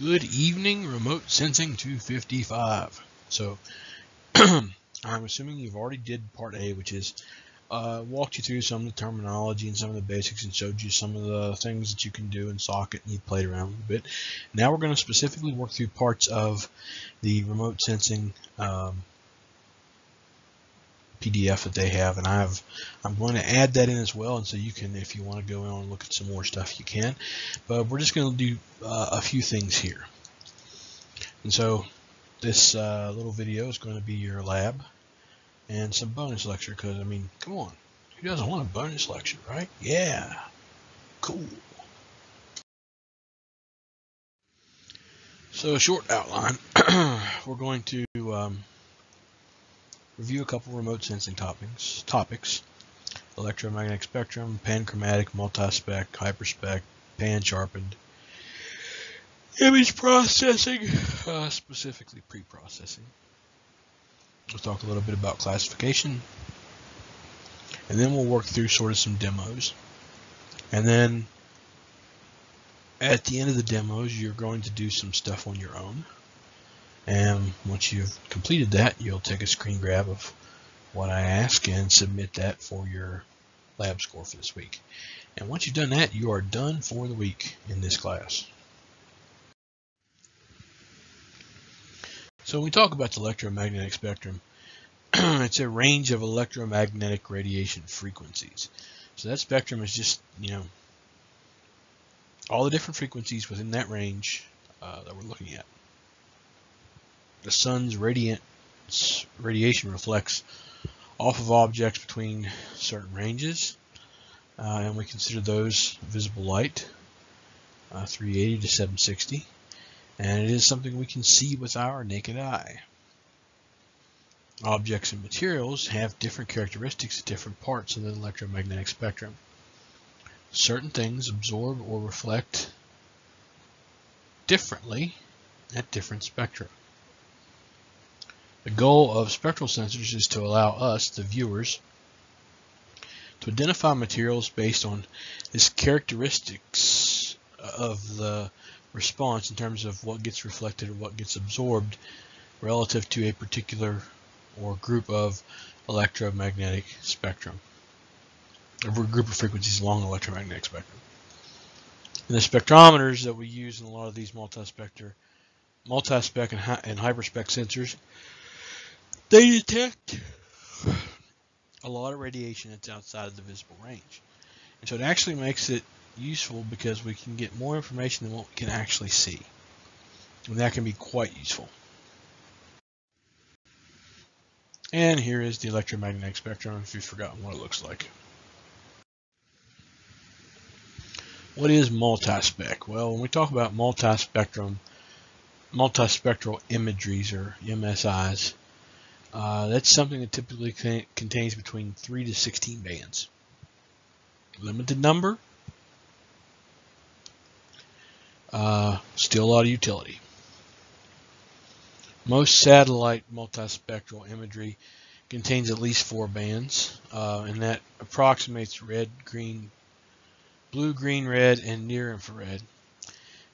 Good evening, Remote Sensing 255. So, I'm assuming you've already did part A, which is uh, walked you through some of the terminology and some of the basics and showed you some of the things that you can do in SOCET and you played around a bit. Now we're going to specifically work through parts of the remote sensing um, PDF that they have, and I have I'm going to add that in as well, and so you can, if you want to go in and look at some more stuff, you can. But we're just going to do uh, a few things here, and so this uh, little video is going to be your lab and some bonus lecture. Because I mean, come on, who doesn't want a bonus lecture, right? Yeah, cool. So a short outline. we're going to um, review a couple remote sensing topics, topics, electromagnetic spectrum, panchromatic, multispec, hyperspec, pan-sharpened, image processing, uh, specifically pre-processing. We'll talk a little bit about classification, and then we'll work through sort of some demos. And then at the end of the demos, you're going to do some stuff on your own. And once you've completed that, you'll take a screen grab of what I ask and submit that for your lab score for this week. And once you've done that, you are done for the week in this class. So when we talk about the electromagnetic spectrum, it's a range of electromagnetic radiation frequencies. So that spectrum is just, you know, all the different frequencies within that range uh, that we're looking at the sun's radiant radiation reflects off of objects between certain ranges, uh, and we consider those visible light, uh, 380 to 760, and it is something we can see with our naked eye. Objects and materials have different characteristics at different parts of the electromagnetic spectrum. Certain things absorb or reflect differently at different spectra. The goal of spectral sensors is to allow us, the viewers, to identify materials based on its characteristics of the response in terms of what gets reflected or what gets absorbed relative to a particular or group of electromagnetic spectrum, a group of frequencies along the electromagnetic spectrum. And the spectrometers that we use in a lot of these multispector, multispec and, hi and hyperspec sensors they detect a lot of radiation that's outside of the visible range. And so it actually makes it useful because we can get more information than what we can actually see. And that can be quite useful. And here is the electromagnetic spectrum if you've forgotten what it looks like. What is multispec? Well, when we talk about multispectrum, multispectral imageries or MSIs, uh, that's something that typically contains between 3 to 16 bands. Limited number, uh, still a lot of utility. Most satellite multispectral imagery contains at least four bands, uh, and that approximates red, green, blue, green, red, and near infrared.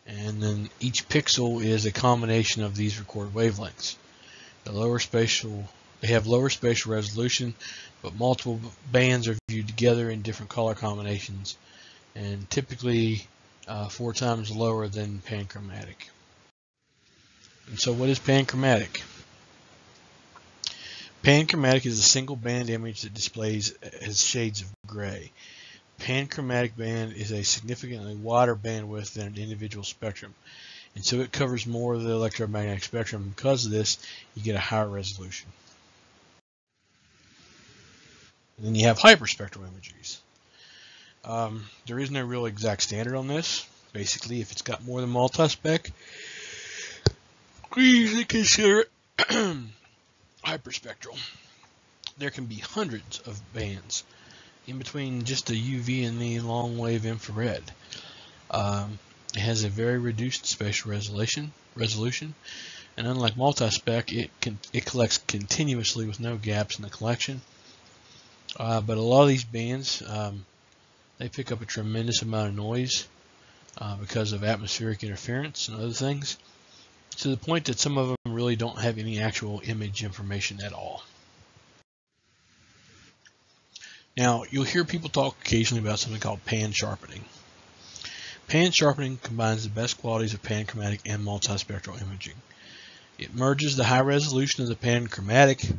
And then each pixel is a combination of these recorded wavelengths. The lower spatial, they have lower spatial resolution, but multiple bands are viewed together in different color combinations, and typically uh, four times lower than panchromatic. And so what is panchromatic? Panchromatic is a single band image that displays as shades of gray. Panchromatic band is a significantly wider bandwidth than an individual spectrum. And so it covers more of the electromagnetic spectrum. Because of this, you get a higher resolution. And then you have hyperspectral imageries. Um, there is no real exact standard on this. Basically, if it's got more than multi-spec, we usually consider it hyperspectral. There can be hundreds of bands in between just the UV and the long wave infrared. Um, it has a very reduced spatial resolution, resolution and unlike multi-spec, it, can, it collects continuously with no gaps in the collection. Uh, but a lot of these bands, um, they pick up a tremendous amount of noise. uh, because of atmospheric interference and other things, to the point that some of them really don't have any actual image information at all. Now, you'll hear people talk occasionally about something called pan sharpening. Pan sharpening combines the best qualities of panchromatic and multispectral imaging. It merges the high resolution of the panchromatic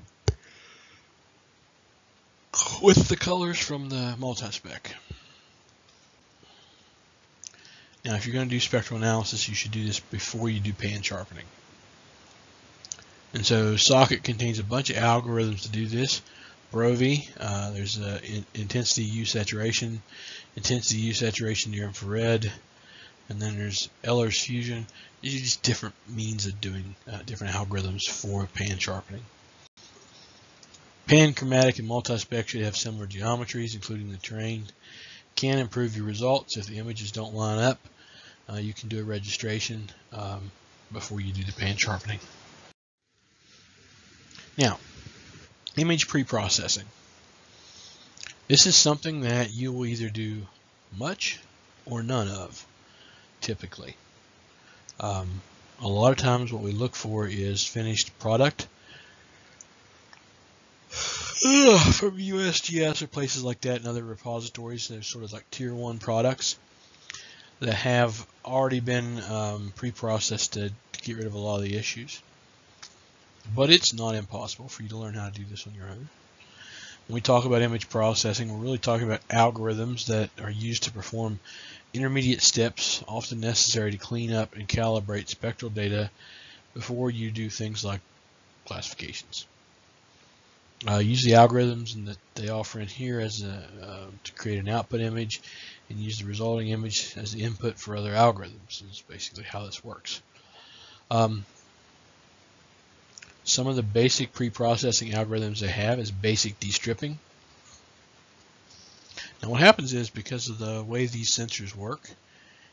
with the colors from the multispec. Now, if you're going to do spectral analysis, you should do this before you do pan sharpening. And so SOCET contains a bunch of algorithms to do this. Brovey, uh, there's a in, intensity hue saturation, intensity hue saturation near infrared, and then there's Ehlers fusion. These are just different means of doing uh, different algorithms for pan sharpening. Pan, chromatic, and multispec should have similar geometries, including the terrain. Can improve your results if the images don't line up. Uh, you can do a registration um, before you do the pan sharpening. Now, image pre-processing. This is something that you will either do much or none of, typically. Um, a lot of times what we look for is finished product from USGS or places like that and other repositories. They're sort of like tier one products that have already been um, pre-processed to, to, get rid of a lot of the issues. But it's not impossible for you to learn how to do this on your own. When we talk about image processing, we're really talking about algorithms that are used to perform intermediate steps often necessary to clean up and calibrate spectral data before you do things like classifications. Uh, use the algorithms that they offer in here as a, uh, to create an output image and use the resulting image as the input for other algorithms is basically how this works. Um, some of the basic pre-processing algorithms they have is basic destripping. Now what happens is because of the way these sensors work,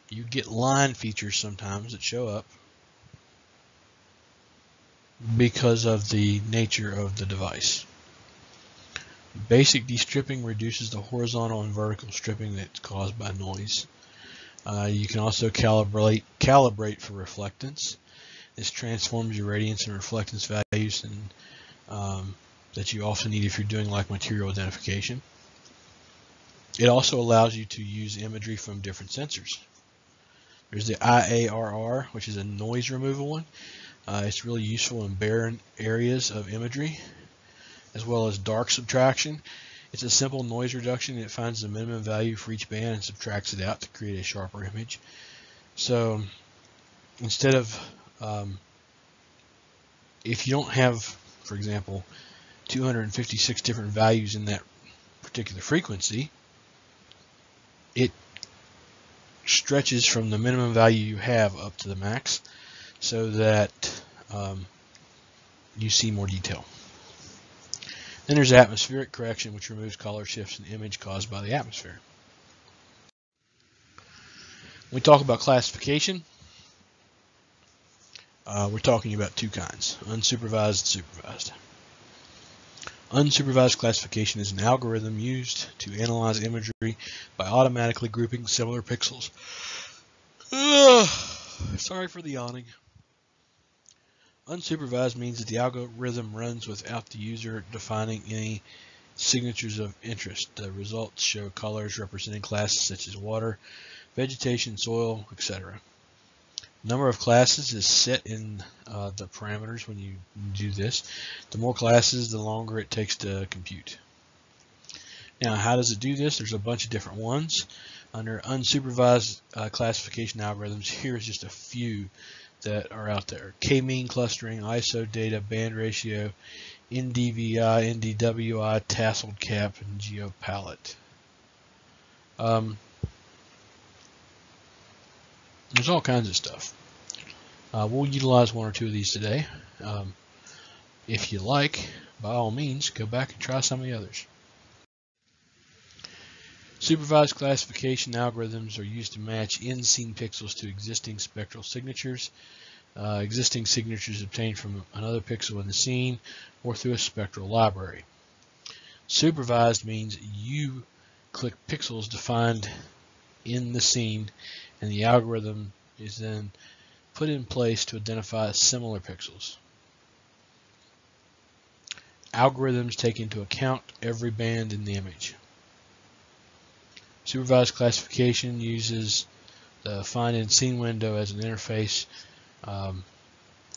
you get line features sometimes that show up because of the nature of the device. Basic destripping reduces the horizontal and vertical stripping that's caused by noise. Uh, you can also calibrate calibrate for reflectance. This transforms your radiance and reflectance values and um, that you often need if you're doing like material identification. It also allows you to use imagery from different sensors. There's the IARR, which is a noise removal one. Uh, it's really useful in barren areas of imagery as well as dark subtraction. It's a simple noise reduction. It finds the minimum value for each band and subtracts it out to create a sharper image. So instead of, um, if you don't have, for example, 256 different values in that particular frequency, it stretches from the minimum value you have up to the max so that um, you see more detail. Then there's atmospheric correction, which removes color shifts in the image caused by the atmosphere. We talk about classification, uh, we're talking about two kinds, unsupervised and supervised. Unsupervised classification is an algorithm used to analyze imagery by automatically grouping similar pixels. Ugh, sorry for the yawning. Unsupervised means that the algorithm runs without the user defining any signatures of interest. The results show colors representing classes such as water, vegetation, soil, etc. Number of classes is set in uh, the parameters when you do this. The more classes, the longer it takes to compute. Now, how does it do this? There's a bunch of different ones. Under unsupervised uh, classification algorithms, here's just a few that are out there. K-mean clustering, ISODATA, band ratio, NDVI, NDWI, tasseled cap, and GeoPalette. Um, there's all kinds of stuff. Uh, we'll utilize one or two of these today. Um, if you like, by all means, go back and try some of the others. Supervised classification algorithms are used to match in-scene pixels to existing spectral signatures. Uh, existing signatures obtained from another pixel in the scene or through a spectral library. Supervised means you click pixels defined in the scene, and the algorithm is then put in place to identify similar pixels. Algorithms take into account every band in the image. Supervised classification uses the find in scene window as an interface. Um,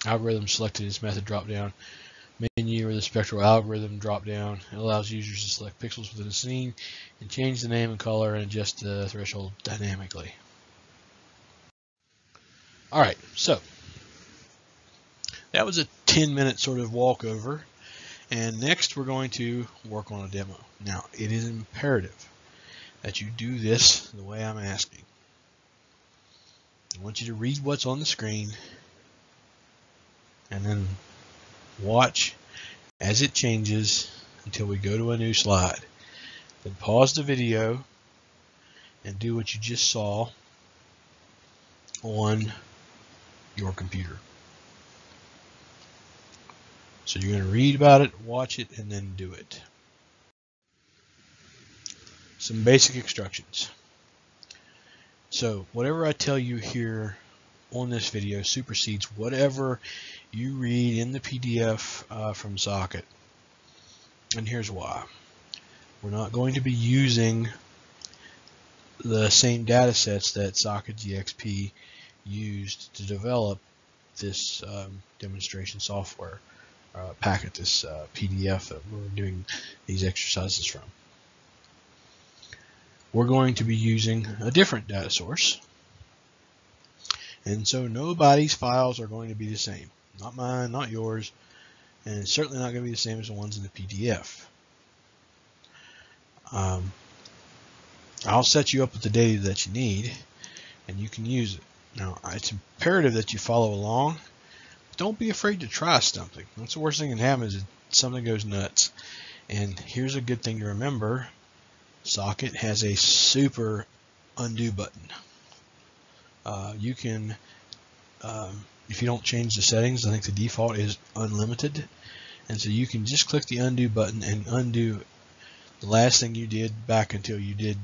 algorithm selected as method dropdown menu or the spectral algorithm dropdown. It allows users to select pixels within a scene and change the name and color and adjust the threshold dynamically. Alright, so that was a 10 minute sort of walkover and next we're going to work on a demo. Now it is imperative that you do this the way I'm asking. I want you to read what's on the screen and then watch as it changes until we go to a new slide. Then pause the video and do what you just saw on your computer. So you're going to read about it, watch it, and then do it. Some basic instructions. So whatever I tell you here on this video supersedes whatever you read in the PDF uh, from SOCET. And here's why. We're not going to be using the same data sets that SOCET GXP used to develop this um, demonstration software uh, packet, this uh, PDF that we're doing these exercises from. We're going to be using a different data source. And so nobody's files are going to be the same. Not mine, not yours, and it's certainly not going to be the same as the ones in the PDF. Um, I'll set you up with the data that you need, and you can use it. Now, it's imperative that you follow along. Don't be afraid to try something. That's the worst thing that happens is something goes nuts. And here's a good thing to remember. SOCET has a super undo button. Uh, you can um, if you don't change the settings, I think the default is unlimited. And so you can just click the undo button and undo the last thing you did back until you did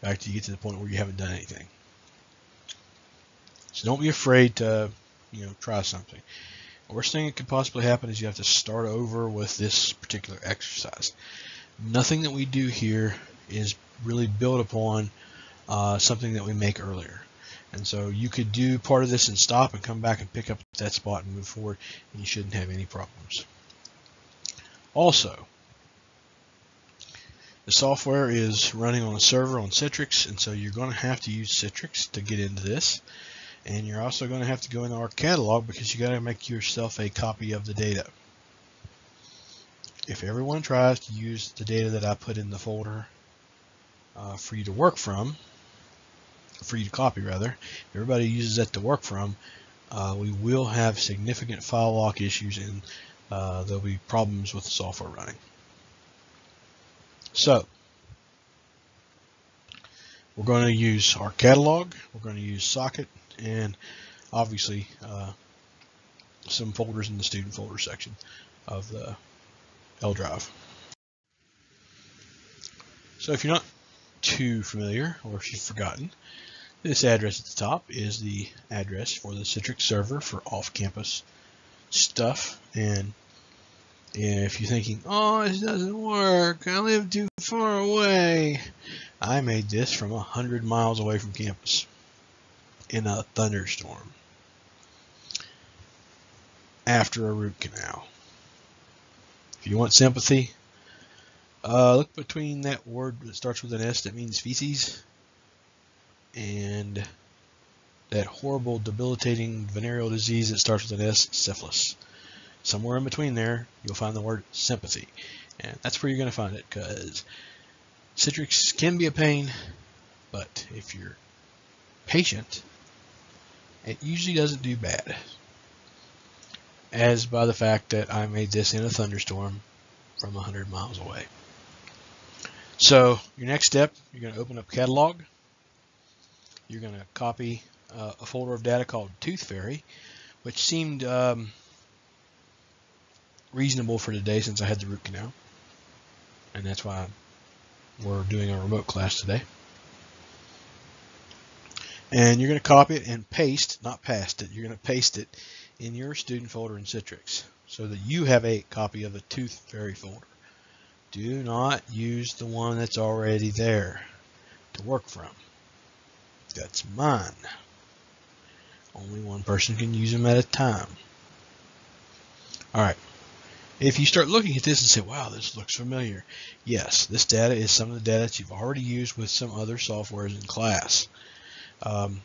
back to get to the point where you haven't done anything. So don't be afraid to, you know, try something. The worst thing that could possibly happen is you have to start over with this particular exercise. Nothing that we do here is really built upon uh, something that we make earlier. And so you could do part of this and stop and come back and pick up that spot and move forward and you shouldn't have any problems. Also, the software is running on a server on Citrix and so you're going to have to use Citrix to get into this. And you're also going to have to go into our catalog because you got to make yourself a copy of the data. If everyone tries to use the data that I put in the folder uh, for you to work from, for you to copy rather, everybody uses that to work from, uh, we will have significant file lock issues and uh, there'll be problems with the software running. So, we're going to use our catalog, we're going to use SOCET, and obviously uh, some folders in the student folder section of the L drive. So if you're not too familiar, or if you've forgotten, this address at the top is the address for the Citrix server for off-campus stuff. And if you're thinking, oh, this doesn't work, I live too far away, I made this from a 100 miles away from campus in a thunderstorm after a root canal. If you want sympathy, uh, look between that word that starts with an S that means feces and that horrible, debilitating venereal disease that starts with an S, syphilis. Somewhere in between there, you'll find the word sympathy. And that's where you're going to find it because Citrix can be a pain, but if you're patient, it usually doesn't do bad. As by the fact that I made this in a thunderstorm from 100 miles away. So your next step, you're going to open up Catalog you're going to copy uh, a folder of data called Tooth Fairy, which seemed um, reasonable for today since I had the root canal. And that's why we're doing a remote class today. And you're going to copy it and paste, not past it, you're going to paste it in your student folder in Citrix so that you have a copy of the Tooth Fairy folder. Do not use the one that's already there to work from. That's mine. Only one person can use them at a time. All right. If you start looking at this and say, wow, this looks familiar. Yes, this data is some of the data that you've already used with some other softwares in class. Um,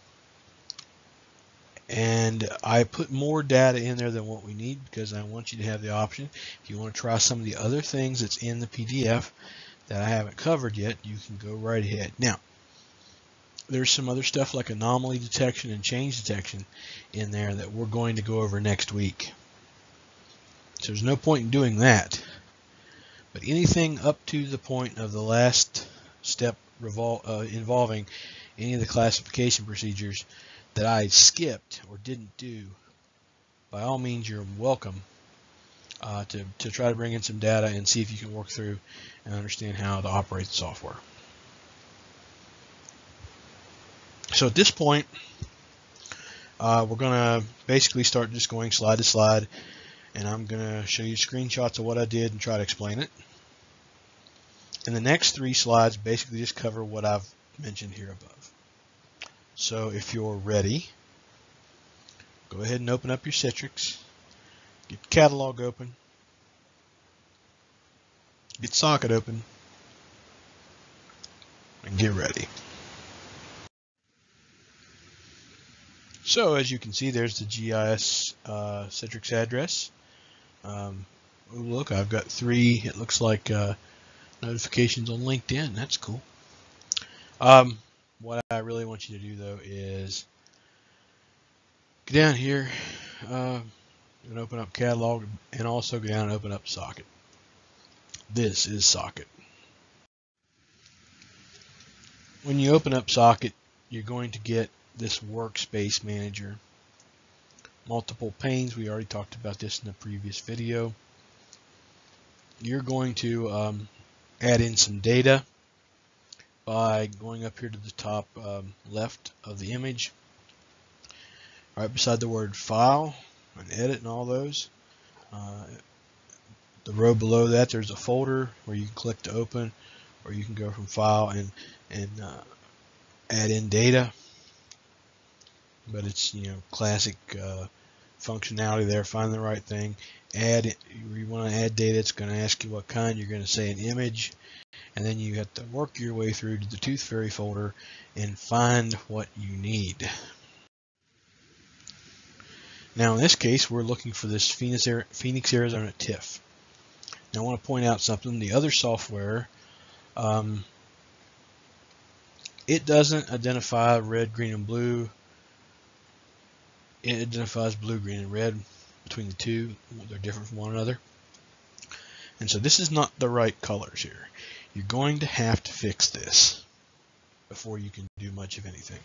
and I put more data in there than what we need because I want you to have the option. If you want to try some of the other things that's in the PDF that I haven't covered yet, you can go right ahead. Now, there's some other stuff like anomaly detection and change detection in there that we're going to go over next week. So there's no point in doing that. But anything up to the point of the last step uh, involving any of the classification procedures that I skipped or didn't do, by all means, you're welcome uh, to, to try to bring in some data and see if you can work through and understand how to operate the software. So at this point, uh, we're going to basically start just going slide to slide and I'm going to show you screenshots of what I did and try to explain it. And the next three slides basically just cover what I've mentioned here above. So if you're ready, go ahead and open up your Citrix, get catalog open, get SOCET open, and get ready. So as you can see, there's the GIS uh, Citrix address. Um, oh, look, I've got three, it looks like uh, notifications on LinkedIn. That's cool. Um, what I really want you to do, though, is go down here uh, and open up Catalog and also go down and open up SOCET. This is SOCET. When you open up SOCET, you're going to get this workspace manager multiple panes. We already talked about this in the previous video. You're going to um, add in some data by going up here to the top um, left of the image, right beside the word file and edit and all those. Uh, the row below that there's a folder where you can click to open or you can go from file and, and uh, add in data but it's you know classic uh, functionality there. Find the right thing. Add you want to add data. It's going to ask you what kind. You're going to say an image, and then you have to work your way through to the Tooth Fairy folder and find what you need. Now in this case, we're looking for this Phoenix, Phoenix Arizona TIFF. Now I want to point out something. The other software, um, it doesn't identify red, green, and blue it identifies blue, green, and red between the two. They're different from one another. And so this is not the right colors here. You're going to have to fix this before you can do much of anything.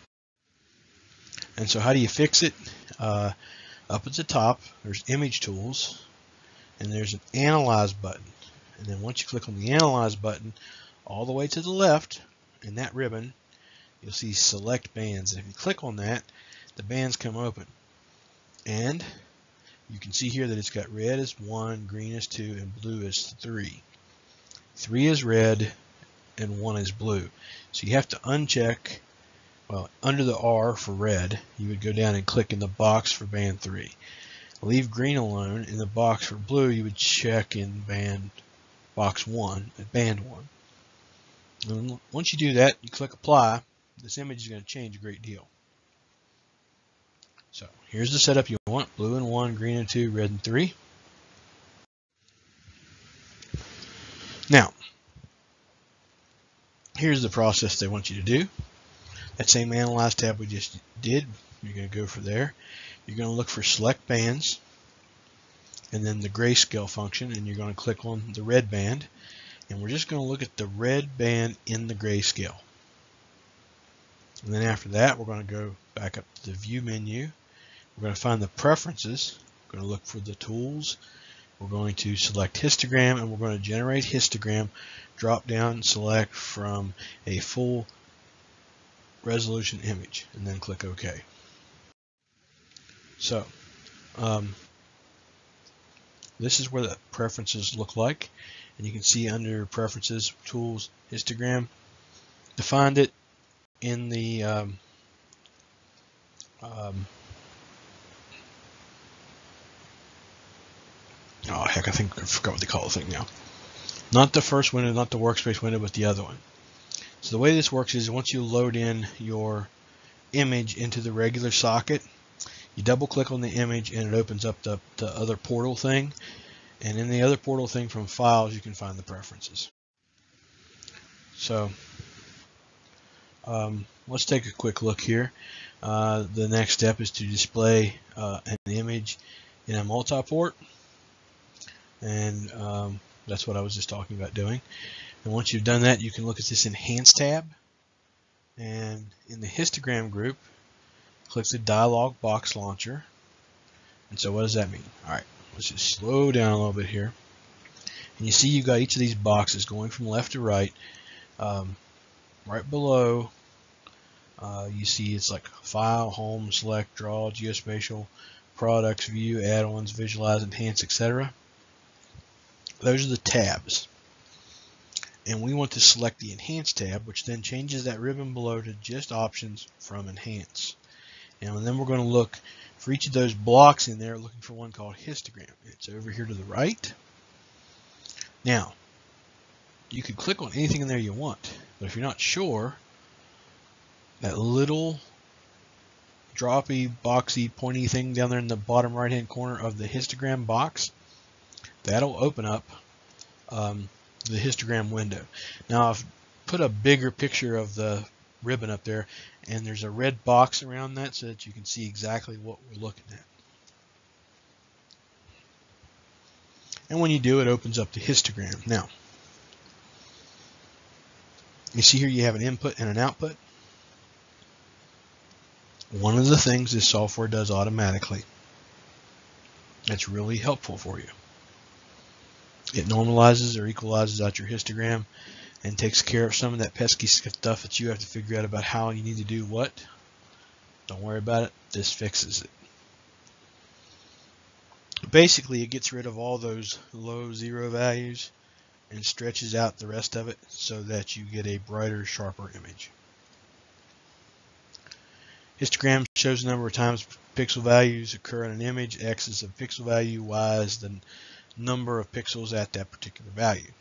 And so how do you fix it? Uh, up at the top, there's image tools, and there's an analyze button. And then once you click on the analyze button, all the way to the left in that ribbon, you'll see select bands. And if you click on that, the bands come open. And you can see here that it's got red is 1, green is 2, and blue is 3. 3 is red and 1 is blue. So you have to uncheck, well, under the R for red, you would go down and click in the box for band 3. Leave green alone. In the box for blue, you would check in band box 1, at band 1. And once you do that, you click apply, this image is going to change a great deal. So here's the setup you want. Blue and 1, green and 2, red and 3. Now, here's the process they want you to do. That same Analyze tab we just did, you're going to go for there. You're going to look for Select Bands, and then the grayscale function, and you're going to click on the red band. And we're just going to look at the red band in the grayscale. And then after that, we're going to go back up to the View menu, we're going to find the preferences. We're going to look for the tools. We're going to select histogram and we're going to generate histogram. Drop down select from a full resolution image and then click OK. So um, this is where the preferences look like and you can see under preferences tools histogram defined it in the um, um, oh heck I think I forgot what they call the thing now not the first window not the workspace window but the other one so the way this works is once you load in your image into the regular SOCET you double click on the image and it opens up the, the other portal thing and in the other portal thing from files, you can find the preferences. So um, let's take a quick look here. Uh, the next step is to display uh, an image in a multi-port. And um, that's what I was just talking about doing. And once you've done that, you can look at this Enhance tab. And in the histogram group, click the dialog box launcher. And so what does that mean? All right, Let's just slow down a little bit here. And you see you've got each of these boxes going from left to right. Um, right below, uh, you see it's like File, Home, Select, Draw, Geospatial, Products, View, Add-ons, Visualize, Enhance, etc. Those are the tabs. And we want to select the Enhance tab, which then changes that ribbon below to just Options from Enhance. And then we're going to look for each of those blocks in there, looking for one called histogram. It's over here to the right. Now, you can click on anything in there you want, but if you're not sure, that little droppy, boxy, pointy thing down there in the bottom right hand corner of the histogram box, that'll open up um, the histogram window. Now I've put a bigger picture of the ribbon up there and there's a red box around that so that you can see exactly what we're looking at. And when you do, it opens up the histogram. Now, you see here you have an input and an output. One of the things this software does automatically that's really helpful for you. It normalizes or equalizes out your histogram and takes care of some of that pesky stuff that you have to figure out about how you need to do what. Don't worry about it. This fixes it. Basically, it gets rid of all those low zero values and stretches out the rest of it so that you get a brighter, sharper image. Histogram shows the number of times pixel values occur in an image. X is the pixel value, Y is the number of pixels at that particular value.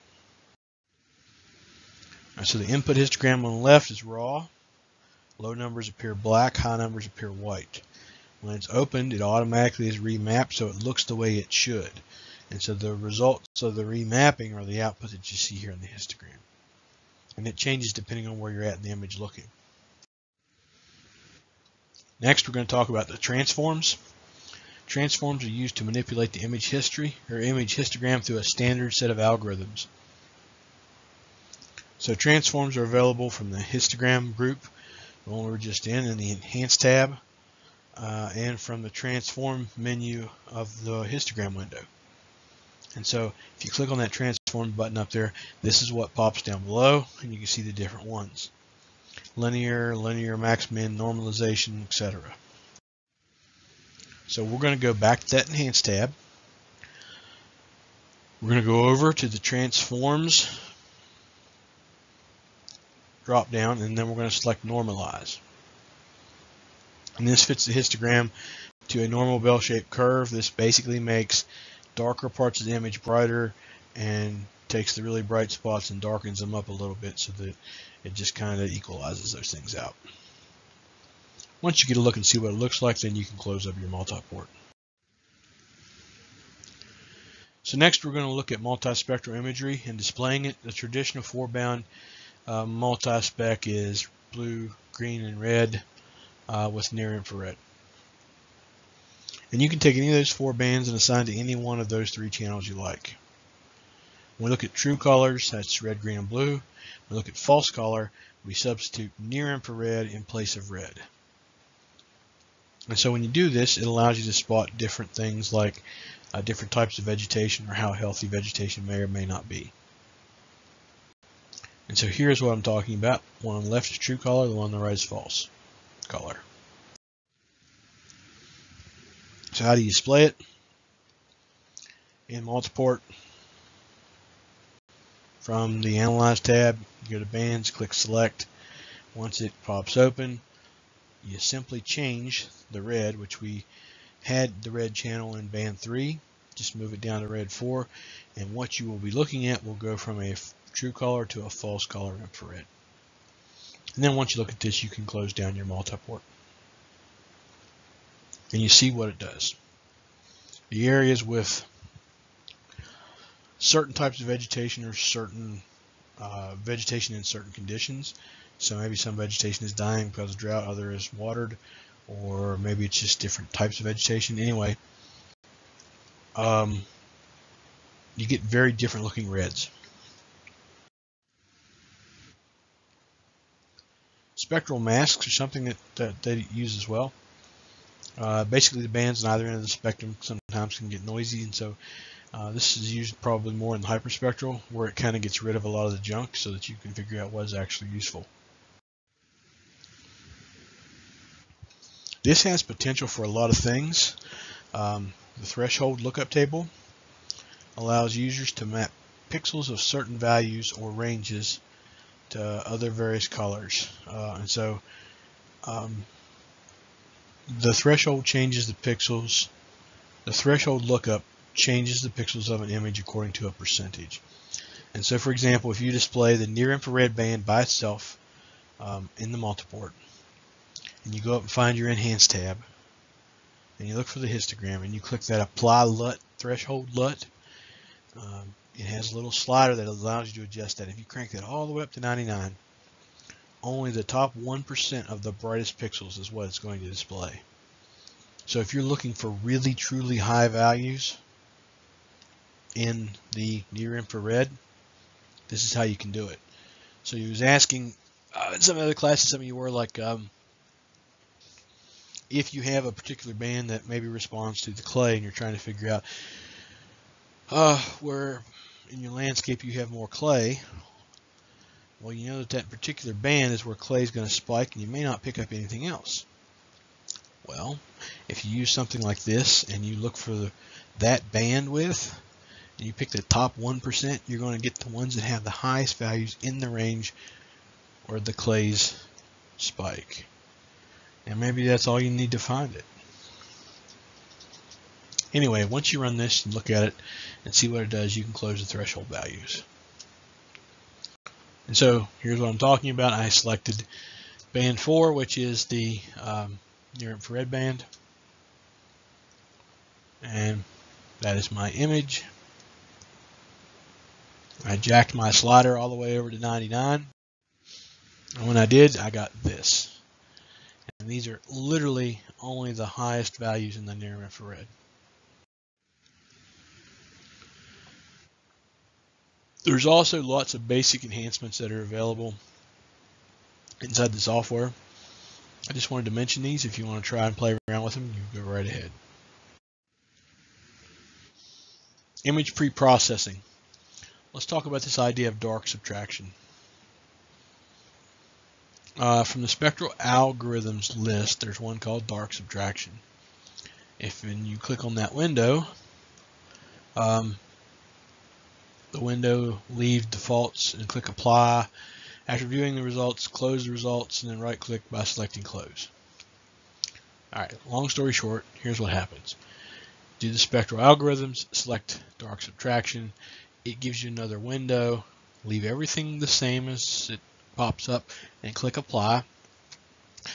Right, so the input histogram on the left is raw. Low numbers appear black, high numbers appear white. When it's opened, it automatically is remapped so it looks the way it should. And so the results of the remapping are the output that you see here in the histogram. And it changes depending on where you're at in the image looking. Next, we're going to talk about the transforms. Transforms are used to manipulate the image history or image histogram through a standard set of algorithms. So transforms are available from the histogram group, the one we're just in, in the Enhance tab, uh, and from the transform menu of the histogram window. And so if you click on that transform button up there, this is what pops down below, and you can see the different ones. Linear, linear max min, normalization, etc. So we're going to go back to that Enhance tab. We're going to go over to the Transforms drop down and then we're going to select normalize. And this fits the histogram to a normal bell-shaped curve. This basically makes darker parts of the image brighter and takes the really bright spots and darkens them up a little bit so that it just kind of equalizes those things out. Once you get a look and see what it looks like, then you can close up your multi-port. So next we're going to look at multispectral imagery and displaying it. The traditional four-band uh, multi-spec is blue, green, and red uh, with near infrared. And you can take any of those four bands and assign to any one of those three channels you like. When we look at true colors, that's red, green, and blue. When we look at false color, we substitute near infrared in place of red. And so when you do this, it allows you to spot different things like uh, different types of vegetation or how healthy vegetation may or may not be. And so here's what I'm talking about. One on the left is true color, the one on the right is false color. So how do you display it? In Multiport, from the Analyze tab, you go to Bands, click Select. Once it pops open, you simply change the red, which we had the red channel in band 3. Just move it down to red 4, and what you will be looking at will go from a true color to a false color infrared. And then once you look at this, you can close down your multiport. And you see what it does. The areas with certain types of vegetation or certain uh, vegetation in certain conditions. So maybe some vegetation is dying because of drought, other is watered, or maybe it's just different types of vegetation. Anyway, um, you get very different looking reds. Spectral masks are something that, that they use as well. Uh, basically, the bands on either end of the spectrum sometimes can get noisy, and so uh, this is used probably more in the hyperspectral, where it kind of gets rid of a lot of the junk so that you can figure out what is actually useful. This has potential for a lot of things. Um, the threshold lookup table allows users to map pixels of certain values or ranges to other various colors. Uh, and so um, the threshold changes the pixels. The threshold lookup changes the pixels of an image according to a percentage. And so, for example, if you display the near infrared band by itself um, in the multiport, and you go up and find your Enhance tab, and you look for the histogram, and you click that Apply LUT, Threshold LUT, um, it has a little slider that allows you to adjust that. If you crank that all the way up to 99, only the top 1% of the brightest pixels is what it's going to display. So if you're looking for really truly high values in the near infrared, this is how you can do it. So he was asking uh, in some other classes, some of you were like, um, if you have a particular band that maybe responds to the clay and you're trying to figure out uh, where in your landscape you have more clay, well, you know that that particular band is where clay is going to spike and you may not pick up anything else. Well, if you use something like this and you look for the, that bandwidth and you pick the top 1%, you're going to get the ones that have the highest values in the range where the clays spike. And maybe that's all you need to find it. Anyway, once you run this and look at it and see what it does, you can close the threshold values. And so here's what I'm talking about. I selected band 4, which is the um, near infrared band. And that is my image. I jacked my slider all the way over to 99. And when I did, I got this. And these are literally only the highest values in the near infrared. There's also lots of basic enhancements that are available inside the software. I just wanted to mention these. If you want to try and play around with them, you go right ahead. Image pre-processing. Let's talk about this idea of dark subtraction. Uh, from the spectral algorithms list, there's one called dark subtraction. If you click on that window, um, the window, leave defaults, and click apply. After viewing the results, close the results, and then right click by selecting close. Alright, long story short, here's what happens. Do the spectral algorithms, select dark subtraction, it gives you another window, leave everything the same as it pops up, and click apply.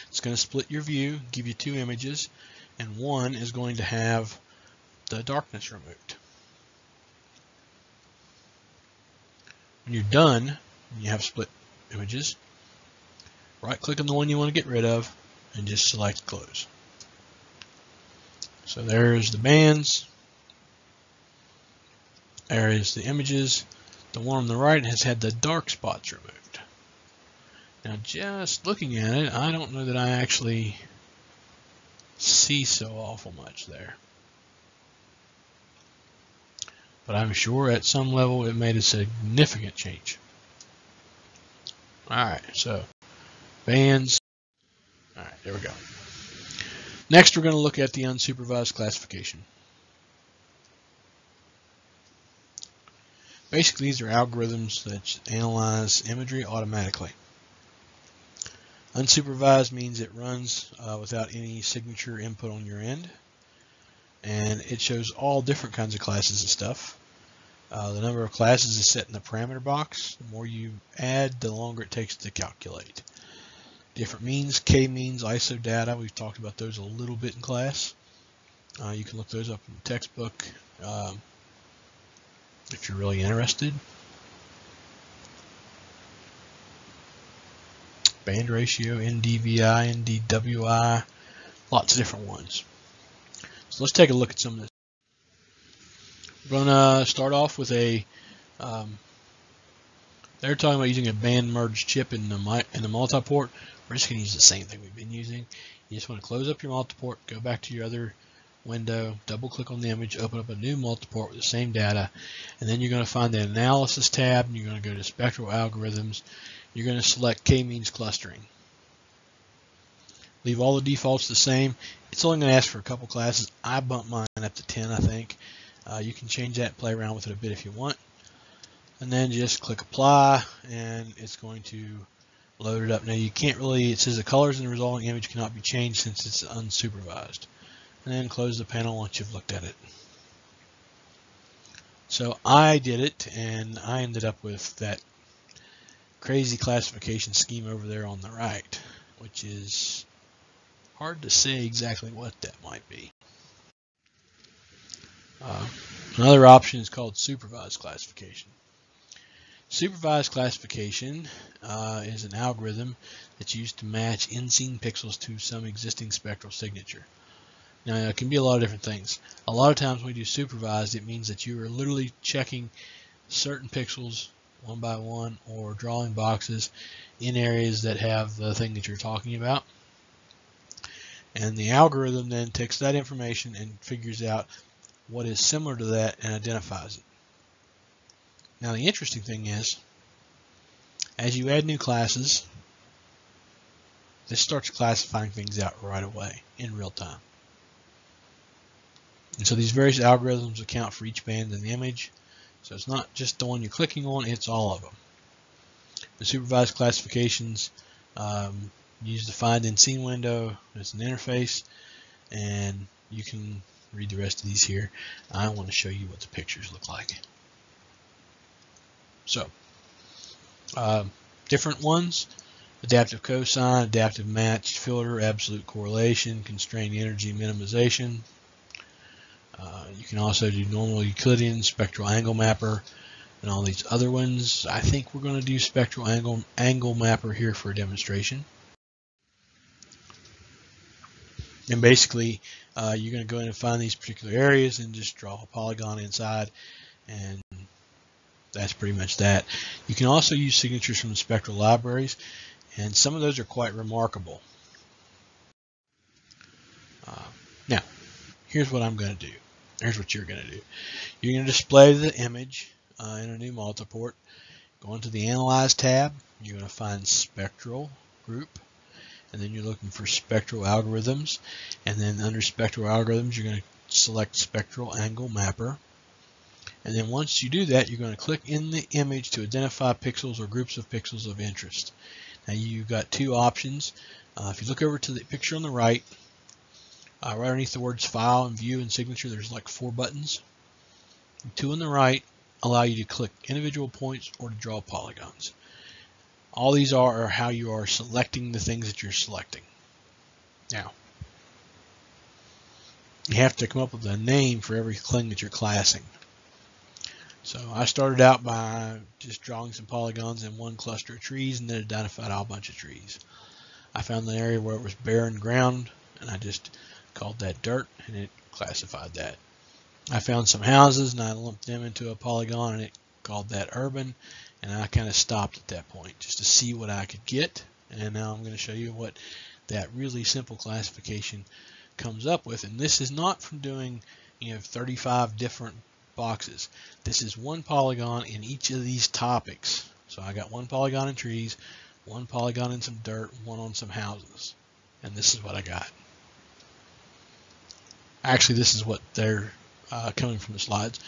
It's going to split your view, give you two images, and one is going to have the darkness removed. When you're done, you have split images, right click on the one you want to get rid of and just select close. So there's the bands. There is the images. The one on the right has had the dark spots removed. Now just looking at it, I don't know that I actually see so awful much there. But I'm sure at some level it made a significant change. Alright, so bands. Alright, there we go. Next, we're going to look at the unsupervised classification. Basically, these are algorithms that analyze imagery automatically. Unsupervised means it runs uh, without any signature input on your end. And it shows all different kinds of classes of stuff. Uh, the number of classes is set in the parameter box. The more you add, the longer it takes to calculate. Different means, k-means, ISODATA, we've talked about those a little bit in class. Uh, you can look those up in the textbook um, if you're really interested. Band ratio, NDVI, NDWI, lots of different ones. So let's take a look at some of this. We're going to start off with a um, they're talking about using a band merge chip in the in the multi-port. We're just going to use the same thing we've been using. You just want to close up your multi-port, go back to your other window, double click on the image, open up a new multi-port with the same data, and then you're going to find the analysis tab, and you're going to go to spectral algorithms. You're going to select k-means clustering. Leave all the defaults the same. It's only going to ask for a couple classes. I bumped mine up to 10, I think. Uh, you can change that, play around with it a bit if you want. And then just click apply, and it's going to load it up. Now you can't really, it says the colors in the resulting image cannot be changed since it's unsupervised. And then close the panel once you've looked at it. So I did it and I ended up with that crazy classification scheme over there on the right, which is hard to say exactly what that might be. Uh, another option is called supervised classification. Supervised classification uh, is an algorithm that's used to match in-scene pixels to some existing spectral signature. Now, it can be a lot of different things. A lot of times when we do supervised, it means that you are literally checking certain pixels one by one or drawing boxes in areas that have the thing that you're talking about. And the algorithm then takes that information and figures out what is similar to that and identifies it. Now the interesting thing is, as you add new classes, this starts classifying things out right away in real time. And so these various algorithms account for each band in the image. So it's not just the one you're clicking on, it's all of them. The supervised classifications um, use the find in scene window as an interface and you can read the rest of these here. I want to show you what the pictures look like. So, uh, different ones, adaptive cosine, adaptive matched filter, absolute correlation, constrained energy minimization. Uh, you can also do normal Euclidean, spectral angle mapper, and all these other ones. I think we're going to do spectral angle, angle mapper here for a demonstration. And basically, uh, you're going to go in and find these particular areas and just draw a polygon inside and that's pretty much that. You can also use signatures from the spectral libraries, and some of those are quite remarkable. Uh, now, here's what I'm going to do. Here's what you're going to do. You're going to display the image uh, in a new multiport. Go into the Analyze tab. You're going to find Spectral Group, and then you're looking for Spectral Algorithms. And then under Spectral Algorithms, you're going to select Spectral Angle Mapper. And then once you do that, you're going to click in the image to identify pixels or groups of pixels of interest. Now you've got two options. Uh, if you look over to the picture on the right, uh, right underneath the words File and View and Signature, there's like four buttons. two on the right allow you to click individual points or to draw polygons. All these are, are how you are selecting the things that you're selecting. Now, you have to come up with a name for every thing that you're classing. So I started out by just drawing some polygons in one cluster of trees and then identified a whole bunch of trees. I found an area where it was barren ground and I just called that dirt and it classified that. I found some houses and I lumped them into a polygon and it called that urban and I kind of stopped at that point just to see what I could get and now I'm going to show you what that really simple classification comes up with and this is not from doing you know 35 different boxes. This is one polygon in each of these topics. So I got one polygon in trees, one polygon in some dirt, one on some houses. And this is what I got. Actually, this is what they're uh, coming from the slides,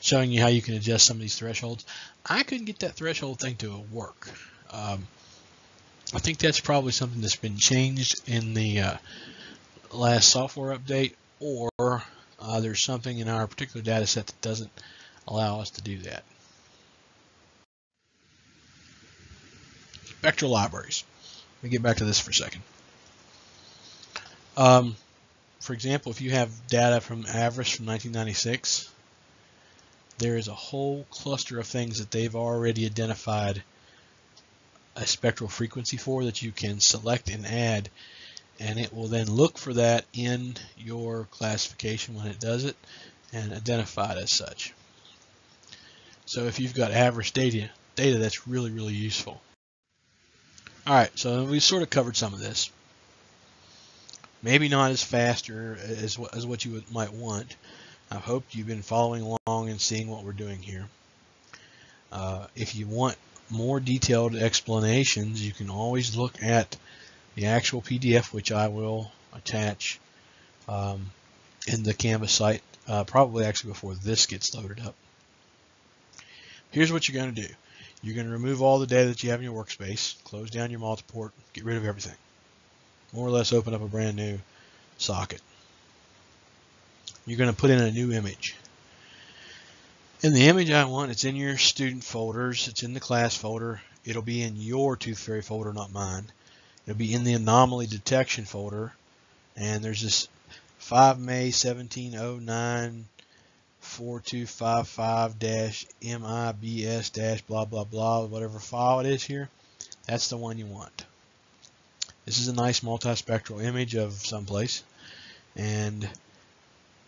showing you how you can adjust some of these thresholds. I couldn't get that threshold thing to work. Um, I think that's probably something that's been changed in the uh, last software update, or uh, there's something in our particular data set that doesn't allow us to do that. Spectral libraries. Let me get back to this for a second. Um, for example, if you have data from AVIRIS from 1996, there is a whole cluster of things that they've already identified a spectral frequency for that you can select and add and it will then look for that in your classification when it does it and identify it as such. So if you've got AVIRIS data, data that's really, really useful. All right, so we've sort of covered some of this. Maybe not as fast or as, as what you would, might want. I hope you've been following along and seeing what we're doing here. Uh, if you want more detailed explanations, you can always look at the actual PDF, which I will attach um, in the Canvas site, uh, probably actually before this gets loaded up. Here's what you're going to do. You're going to remove all the data that you have in your workspace, close down your multiport, get rid of everything. More or less open up a brand new SOCET. You're going to put in a new image. In the image I want, it's in your student folders, it's in the class folder, it'll be in your Tooth Fairy folder, not mine. It'll be in the anomaly detection folder. And there's this 5 May 1709 4255 MIBS blah blah blah whatever file it is here that's the one you want this is a nice multispectral image of someplace and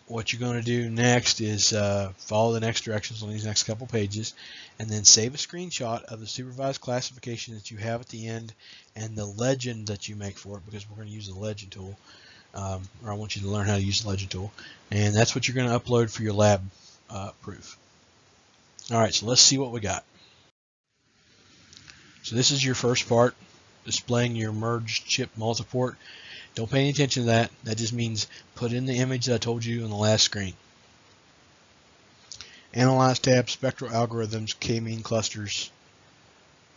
what you're going to do next is uh, follow the next directions on these next couple pages and then save a screenshot of the supervised classification that you have at the end and the legend that you make for it because we're going to use the legend tool um, or I want you to learn how to use the legend tool and that's what you're going to upload for your lab uh, proof. Alright so let's see what we got. So this is your first part displaying your merged chip multiport don't pay any attention to that. That just means put in the image that I told you on the last screen. Analyze tab, spectral algorithms, k-mean clusters.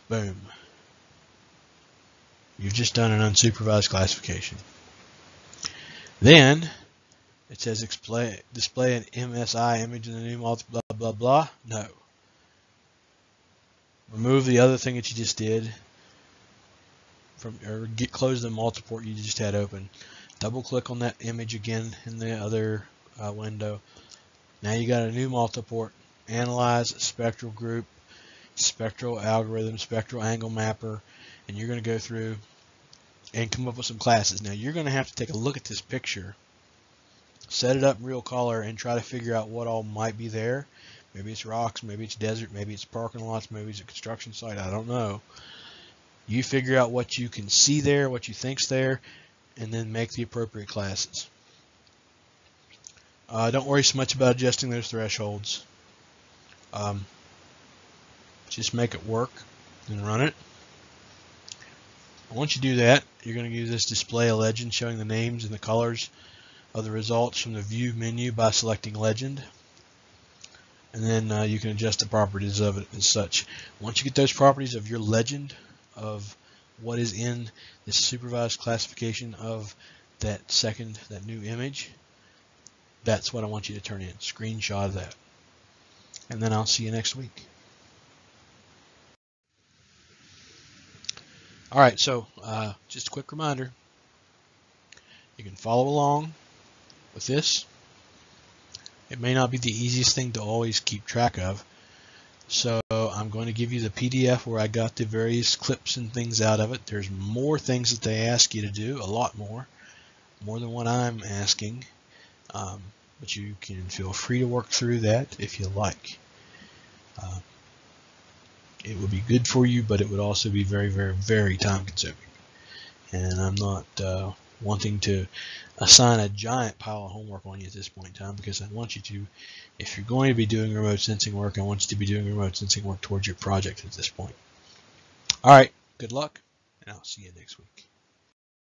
Boom. You've just done an unsupervised classification. Then it says display, display an MSI image in the new multi blah blah blah. No. Remove the other thing that you just did from or get close the multiport you just had open. Double click on that image again in the other uh, window. Now you got a new multiport. Analyze spectral group, spectral algorithm, spectral angle mapper, and you're going to go through and come up with some classes. Now you're going to have to take a look at this picture, set it up in real color, and try to figure out what all might be there. Maybe it's rocks, maybe it's desert, maybe it's parking lots, maybe it's a construction site. I don't know. You figure out what you can see there, what you think's there, and then make the appropriate classes. Uh, don't worry so much about adjusting those thresholds. Um, just make it work and run it. Once you do that, you're going to use this display a legend showing the names and the colors of the results from the view menu by selecting legend. And then uh, you can adjust the properties of it as such. Once you get those properties of your legend of what is in the supervised classification of that second, that new image, that's what I want you to turn in. Screenshot of that. And then I'll see you next week. All right, so uh, just a quick reminder. You can follow along with this. It may not be the easiest thing to always keep track of, I'm going to give you the PDF where I got the various clips and things out of it. There's more things that they ask you to do, a lot more, more than what I'm asking. Um, but you can feel free to work through that if you like. Uh, it would be good for you, but it would also be very, very, very time consuming. And I'm not uh, wanting to assign a giant pile of homework on you at this point in time because I want you to, if you're going to be doing remote sensing work, I want you to be doing remote sensing work towards your project at this point. All right, good luck. and I'll see you next week.